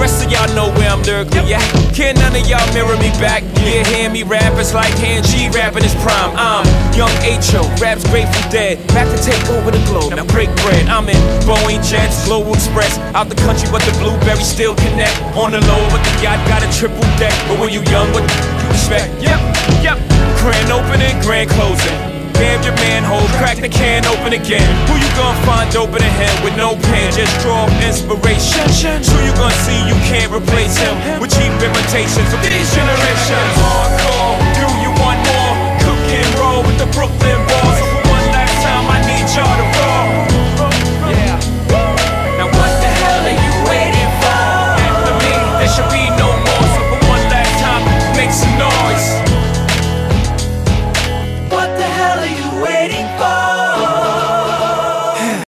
Rest of y'all know where I'm lyrically. Can none of y'all mirror me back? Yeah, hear me rap, it's like hand G rapping his prime. I'm young H.O., raps Grateful Dead. Back to take over the globe, now break bread. I'm in Boeing Jets, Global Express. Out the country, but the blueberries still connect. On the low, but the yacht got a triple deck. But when you young, what you expect? Yep, yep. Grand opening, grand closing. Manhole, crack the can open again. Who you gonna find open a him with no pen? Just draw inspiration. Who you gonna see you can't replace him with cheap imitations of these generations?